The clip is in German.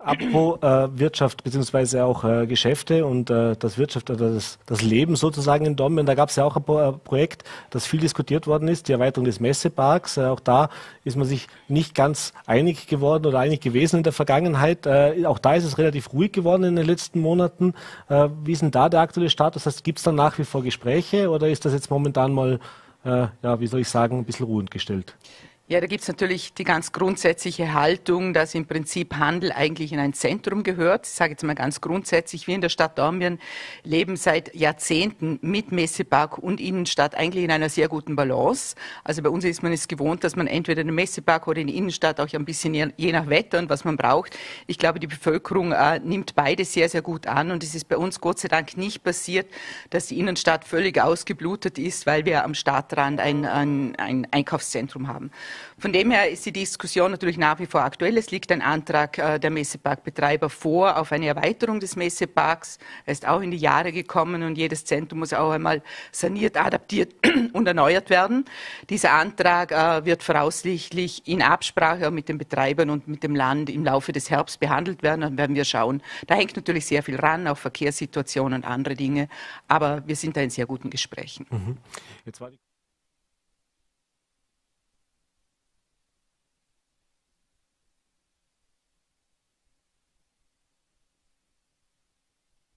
Apropos äh, Wirtschaft beziehungsweise auch äh, Geschäfte und äh, das Wirtschaft oder das, das Leben sozusagen in Dornbirn, da gab es ja auch ein Pro Projekt, das viel diskutiert worden ist, die Erweiterung des Messeparks. Äh, auch da ist man sich nicht ganz einig geworden oder einig gewesen in der Vergangenheit. Äh, auch da ist es relativ ruhig geworden in den letzten Monaten. Äh, wie ist denn da der aktuelle Status? Das heißt, Gibt es da nach wie vor Gespräche oder ist das jetzt momentan mal, ja, wie soll ich sagen, ein bisschen ruhend gestellt? Ja, da gibt es natürlich die ganz grundsätzliche Haltung, dass im Prinzip Handel eigentlich in ein Zentrum gehört. Ich sage jetzt mal ganz grundsätzlich, wir in der Stadt Dornbirn leben seit Jahrzehnten mit Messepark und Innenstadt eigentlich in einer sehr guten Balance. Also bei uns ist man es gewohnt, dass man entweder in den Messepark oder in die Innenstadt auch ein bisschen je, je nach Wetter und was man braucht. Ich glaube, die Bevölkerung äh, nimmt beide sehr, sehr gut an und es ist bei uns Gott sei Dank nicht passiert, dass die Innenstadt völlig ausgeblutet ist, weil wir am Stadtrand ein, ein, ein Einkaufszentrum haben. Von dem her ist die Diskussion natürlich nach wie vor aktuell. Es liegt ein Antrag äh, der Messeparkbetreiber vor auf eine Erweiterung des Messeparks. Er ist auch in die Jahre gekommen und jedes Zentrum muss auch einmal saniert, adaptiert und erneuert werden. Dieser Antrag äh, wird voraussichtlich in Absprache mit den Betreibern und mit dem Land im Laufe des Herbst behandelt werden. Dann werden wir schauen. Da hängt natürlich sehr viel ran, auch Verkehrssituationen und andere Dinge. Aber wir sind da in sehr guten Gesprächen. Mhm.